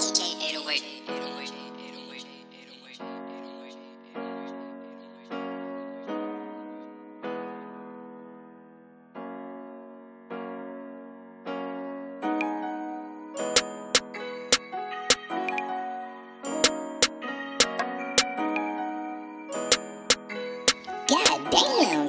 AJ 808. God damn,